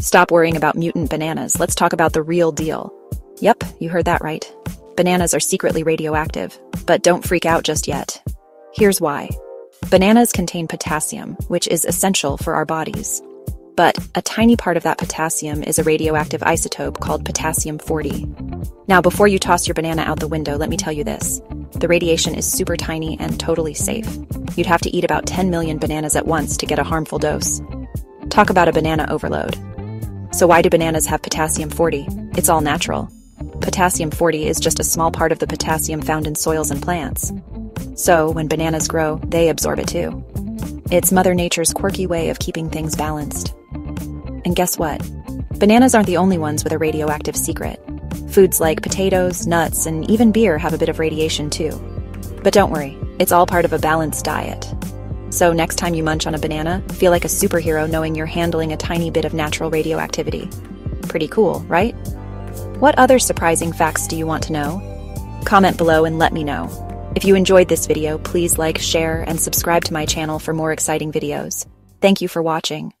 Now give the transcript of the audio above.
Stop worrying about mutant bananas. Let's talk about the real deal. Yep, you heard that right. Bananas are secretly radioactive, but don't freak out just yet. Here's why. Bananas contain potassium, which is essential for our bodies. But a tiny part of that potassium is a radioactive isotope called potassium 40. Now, before you toss your banana out the window, let me tell you this. The radiation is super tiny and totally safe. You'd have to eat about 10 million bananas at once to get a harmful dose. Talk about a banana overload. So, why do bananas have potassium 40? It's all natural. Potassium 40 is just a small part of the potassium found in soils and plants. So, when bananas grow, they absorb it too. It's Mother Nature's quirky way of keeping things balanced. And guess what? Bananas aren't the only ones with a radioactive secret. Foods like potatoes, nuts, and even beer have a bit of radiation too. But don't worry, it's all part of a balanced diet. So next time you munch on a banana, feel like a superhero knowing you're handling a tiny bit of natural radioactivity. Pretty cool, right? What other surprising facts do you want to know? Comment below and let me know. If you enjoyed this video, please like, share, and subscribe to my channel for more exciting videos. Thank you for watching.